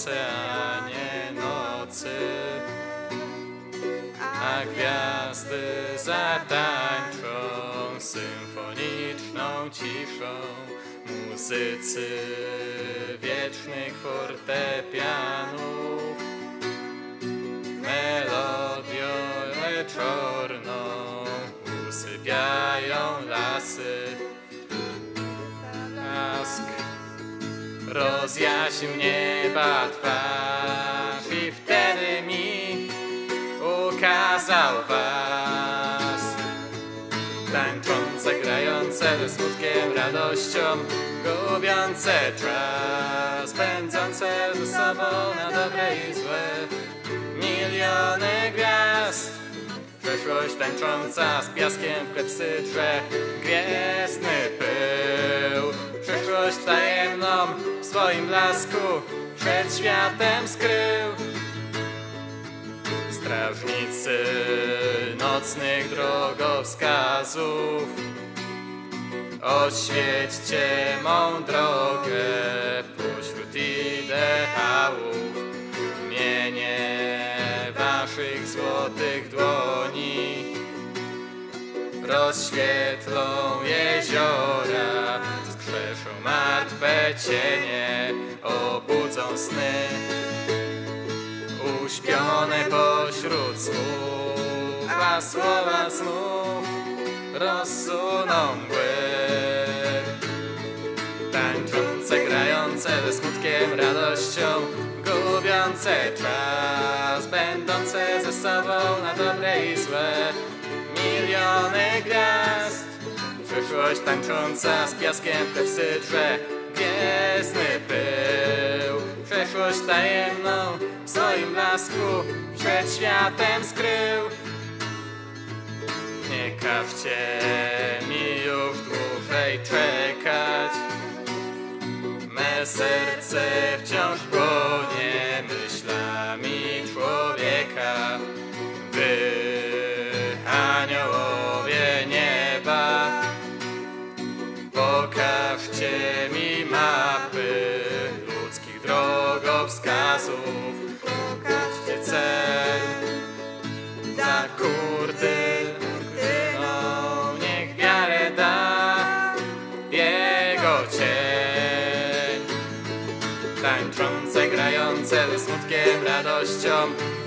oceanie nocy, a gwiazdy zatańczą symfoniczną ciszą. Muzycy wiecznych fortepianów, melodią wieczorną usypiają lasy. Rozjaśnił nieba twarz i wtedy mi ukazał was. Tańczące, grające ze smutkiem, radością, gubiące czas, pędzące ze sobą na dobre i złe. Miliony gwiazd, przeszłość tańcząca z piaskiem w klepsydrze, gwiezdny pył. Swoim blasku przed światem skrył. Strażnicy nocnych drogowskazów, oświećcie mą drogę pośród ideałów. Mienie waszych złotych dłoni rozświetlą jeziora, skrzeszą martwe cienie, uśpione pośród snów, a słowa snów rozsuną mgły. Tańczące, grające ze smutkiem, radością, gubiące czas, będące ze sobą na dobre i złe. Miliony gwiazd, przyszłość tańcząca z piaskiem w klepsydrze, gwiezdny pył, przeszłość tajemną w swoim blasku przed światem skrył. Nie każcie mi już dłużej czekać, me serce wciąż płonie ze smutkiem, radością,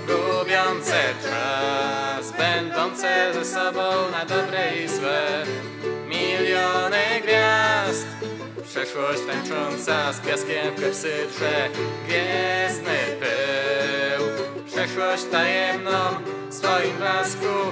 gubiące czas, będące ze sobą na dobre i złe. Miliony gwiazd, przeszłość tańcząca z piaskiem w klepsydrze, gwiezdny pył, przeszłość tajemną w swoim blasku.